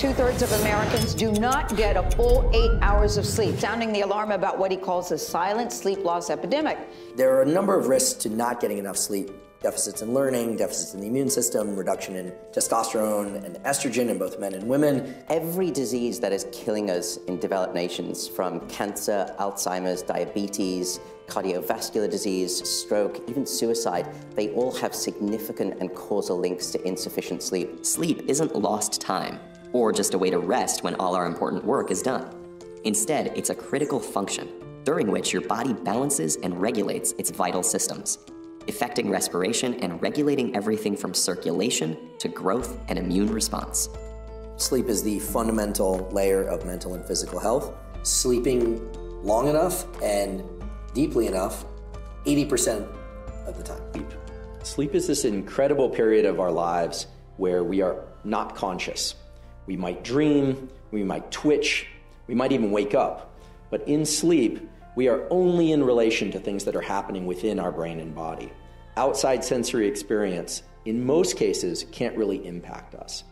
Two thirds of Americans do not get a full eight hours of sleep, sounding the alarm about what he calls a silent sleep loss epidemic. There are a number of risks to not getting enough sleep deficits in learning, deficits in the immune system, reduction in testosterone and estrogen in both men and women. Every disease that is killing us in developed nations, from cancer, Alzheimer's, diabetes, cardiovascular disease, stroke, even suicide, they all have significant and causal links to insufficient sleep. Sleep isn't lost time or just a way to rest when all our important work is done. Instead, it's a critical function during which your body balances and regulates its vital systems, affecting respiration and regulating everything from circulation to growth and immune response. Sleep is the fundamental layer of mental and physical health. Sleeping long enough and deeply enough 80% of the time. Sleep is this incredible period of our lives where we are not conscious. We might dream, we might twitch, we might even wake up. But in sleep, we are only in relation to things that are happening within our brain and body. Outside sensory experience, in most cases, can't really impact us.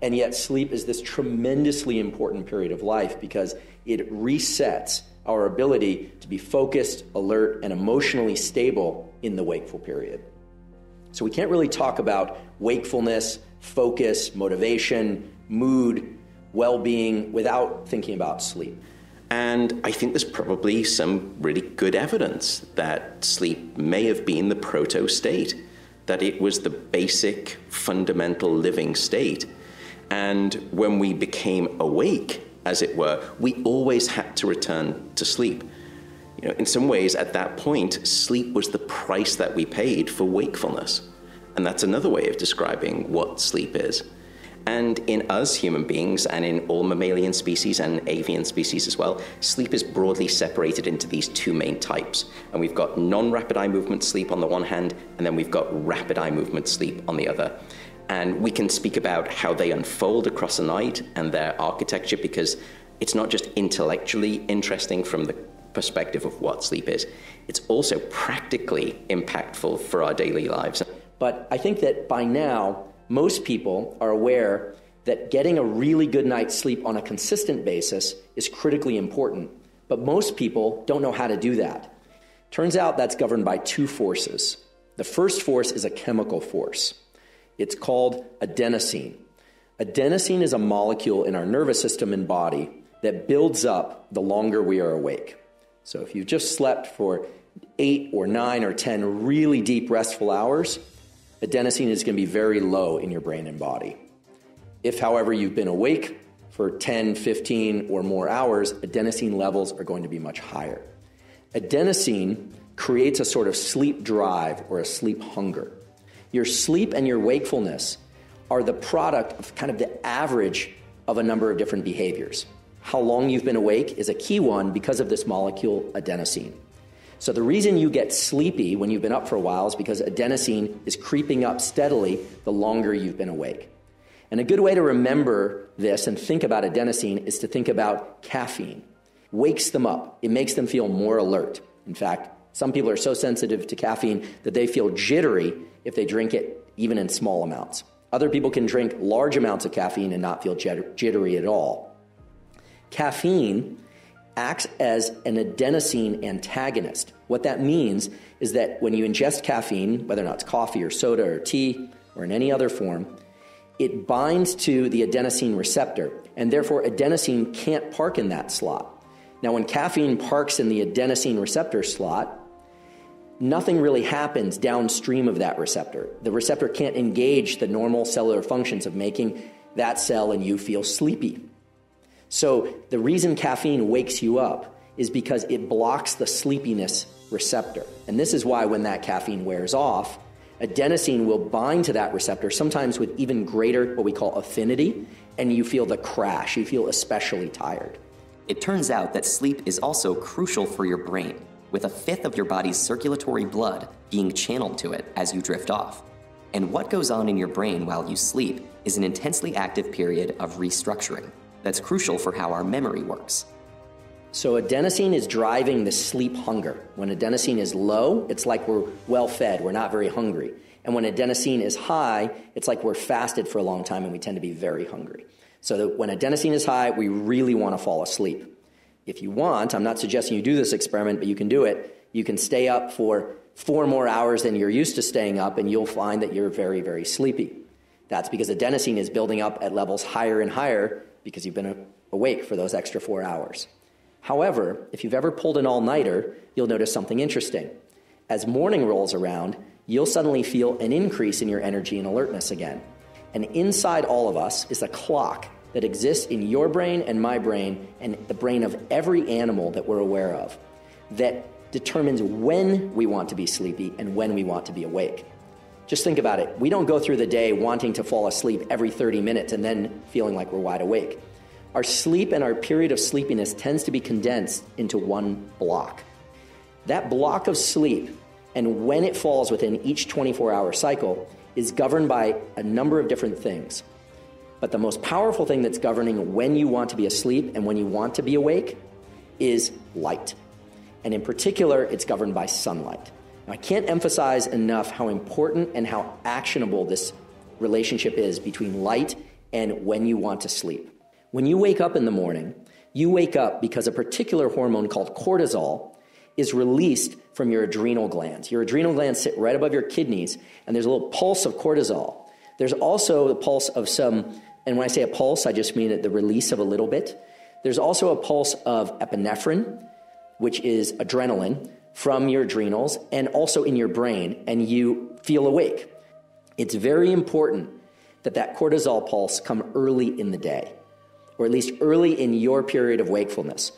And yet, sleep is this tremendously important period of life because it resets our ability to be focused, alert, and emotionally stable in the wakeful period. So, we can't really talk about wakefulness, focus, motivation, mood, well being without thinking about sleep. And I think there's probably some really good evidence that sleep may have been the proto state, that it was the basic, fundamental living state. And when we became awake, as it were, we always had to return to sleep. You know, in some ways, at that point, sleep was the price that we paid for wakefulness. And that's another way of describing what sleep is. And in us human beings, and in all mammalian species and avian species as well, sleep is broadly separated into these two main types. And we've got non rapid eye movement sleep on the one hand, and then we've got rapid eye movement sleep on the other. And we can speak about how they unfold across a night and their architecture because it's not just intellectually interesting from the perspective of what sleep is, it's also practically impactful for our daily lives. But I think that by now, most people are aware that getting a really good night's sleep on a consistent basis is critically important, but most people don't know how to do that. Turns out that's governed by two forces. The first force is a chemical force. It's called adenosine. Adenosine is a molecule in our nervous system and body that builds up the longer we are awake. So if you've just slept for eight or nine or 10 really deep restful hours, adenosine is going to be very low in your brain and body. If, however, you've been awake for 10, 15, or more hours, adenosine levels are going to be much higher. Adenosine creates a sort of sleep drive or a sleep hunger. Your sleep and your wakefulness are the product of kind of the average of a number of different behaviors. How long you've been awake is a key one because of this molecule, adenosine. So, the reason you get sleepy when you've been up for a while is because adenosine is creeping up steadily the longer you've been awake. And a good way to remember this and think about adenosine is to think about caffeine. Wakes them up, it makes them feel more alert. In fact, some people are so sensitive to caffeine that they feel jittery if they drink it even in small amounts. Other people can drink large amounts of caffeine and not feel jittery at all. Caffeine acts as an adenosine antagonist. What that means is that when you ingest caffeine, whether or not it's coffee or soda or tea or in any other form, it binds to the adenosine receptor, and therefore adenosine can't park in that slot. Now, when caffeine parks in the adenosine receptor slot, nothing really happens downstream of that receptor. The receptor can't engage the normal cellular functions of making that cell and you feel sleepy. So, the reason caffeine wakes you up is because it blocks the sleepiness receptor. And this is why when that caffeine wears off, adenosine will bind to that receptor, sometimes with even greater, what we call affinity, and you feel the crash. You feel especially tired. It turns out that sleep is also crucial for your brain, with a fifth of your body's circulatory blood being channeled to it as you drift off. And what goes on in your brain while you sleep is an intensely active period of restructuring that's crucial for how our memory works. So, adenosine is driving the sleep hunger. When adenosine is low, it's like we're well fed, we're not very hungry. And when adenosine is high, it's like we're fasted for a long time and we tend to be very hungry. So that when adenosine is high, we really want to fall asleep. If you want, I'm not suggesting you do this experiment, but you can do it. You can stay up for four more hours than you're used to staying up, and you'll find that you're very, very sleepy. That's because adenosine is building up at levels higher and higher because you've been awake for those extra four hours. However, if you've ever pulled an all nighter, you'll notice something interesting. As morning rolls around, you'll suddenly feel an increase in your energy and alertness again. And inside all of us is a clock that exists in your brain and my brain and the brain of every animal that we're aware of that determines when we want to be sleepy and when we want to be awake. Just think about it. We don't go through the day wanting to fall asleep every 30 minutes and then feeling like we're wide awake. Our sleep and our period of sleepiness tends to be condensed into one block. That block of sleep and when it falls within each 24 hour cycle is governed by a number of different things. But the most powerful thing that's governing when you want to be asleep and when you want to be awake is light. And in particular, it's governed by sunlight. I can't emphasize enough how important and how actionable this relationship is between light and when you want to sleep. When you wake up in the morning, you wake up because a particular hormone called cortisol is released from your adrenal glands. Your adrenal glands sit right above your kidneys, and there's a little pulse of cortisol. There's also the pulse of some, and when I say a pulse, I just mean the release of a little bit. There's also a pulse of epinephrine, which is adrenaline, from your adrenals and also in your brain, and you feel awake. It's very important that that cortisol pulse come early in the day, or at least early in your period of wakefulness.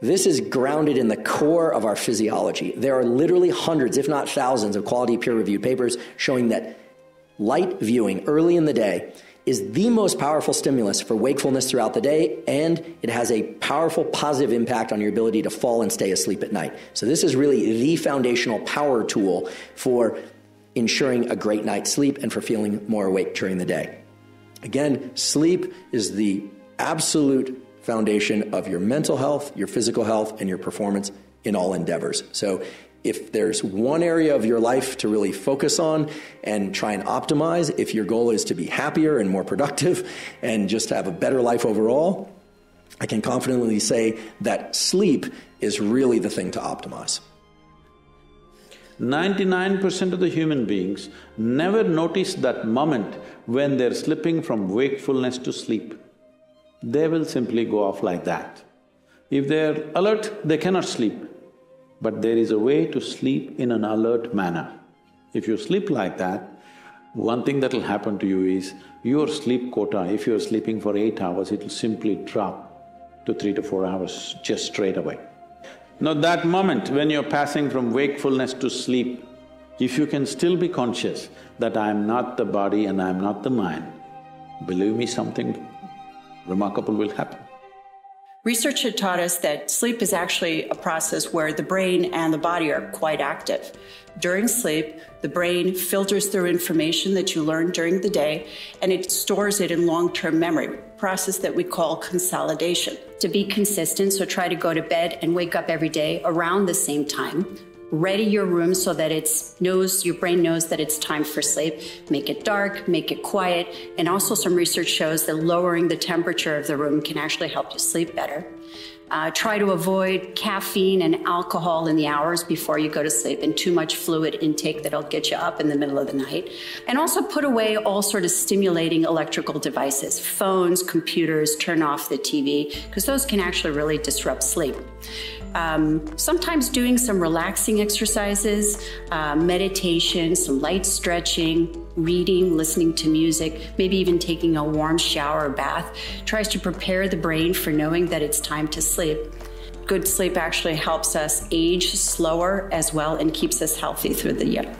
This is grounded in the core of our physiology. There are literally hundreds, if not thousands, of quality peer reviewed papers showing that light viewing early in the day is the most powerful stimulus for wakefulness throughout the day, and it has a powerful positive impact on your ability to fall and stay asleep at night. So, this is really the foundational power tool for ensuring a great night's sleep and for feeling more awake during the day. Again, sleep is the absolute foundation of your mental health, your physical health, and your performance in all endeavors. So, if there's one area of your life to really focus on and try and optimize, if your goal is to be happier and more productive and just have a better life overall, I can confidently say that sleep is really the thing to optimize. 99% of the human beings never notice that moment when they're slipping from wakefulness to sleep. They will simply go off like that. If they're alert, they cannot sleep. But there is a way to sleep in an alert manner. If you sleep like that, one thing that'll happen to you is your sleep quota, if you're sleeping for eight hours, it'll simply drop to three to four hours just straight away. Now that moment when you're passing from wakefulness to sleep, if you can still be conscious that I'm not the body and I'm not the mind, believe me, something remarkable will happen. Research had taught us that sleep is actually a process where the brain and the body are quite active. During sleep, the brain filters through information that you learned during the day and it stores it in long term memory, process that we call consolidation. To be consistent, so try to go to bed and wake up every day around the same time ready your room so that it's knows your brain knows that it's time for sleep. Make it dark make it quiet. And also some research shows that lowering the temperature of the room can actually help you sleep better. Uh, try to avoid caffeine and alcohol in the hours before you go to sleep and too much fluid intake that'll get you up in the middle of the night. And also put away all sort of stimulating electrical devices phones computers turn off the tv because those can actually really disrupt sleep um, sometimes doing some relaxing exercises, uh, meditation, some light stretching, reading, listening to music, maybe even taking a warm shower or bath tries to prepare the brain for knowing that it's time to sleep. Good sleep actually helps us age slower as well and keeps us healthy through the year.